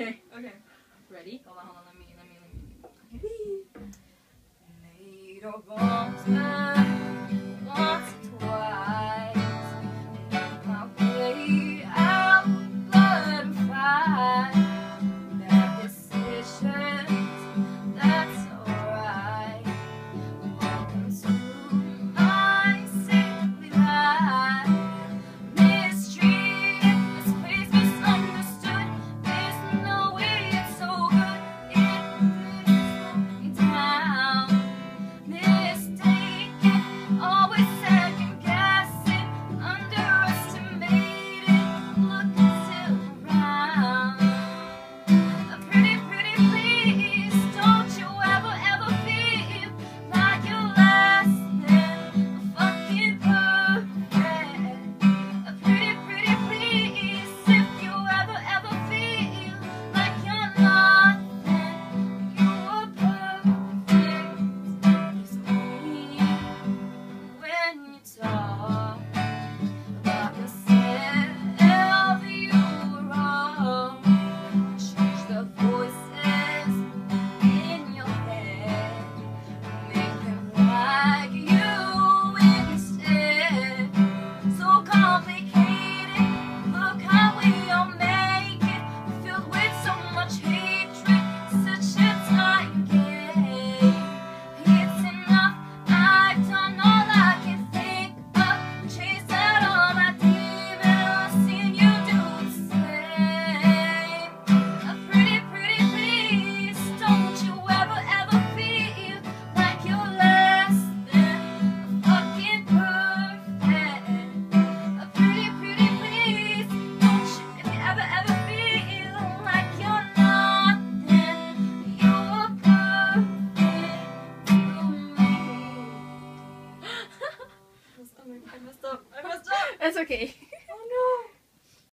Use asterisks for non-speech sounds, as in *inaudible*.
Okay. Okay. Ready? Hold on, hold on. Let me, let me, let me. Okay. I messed up. I messed up. It's okay. *laughs*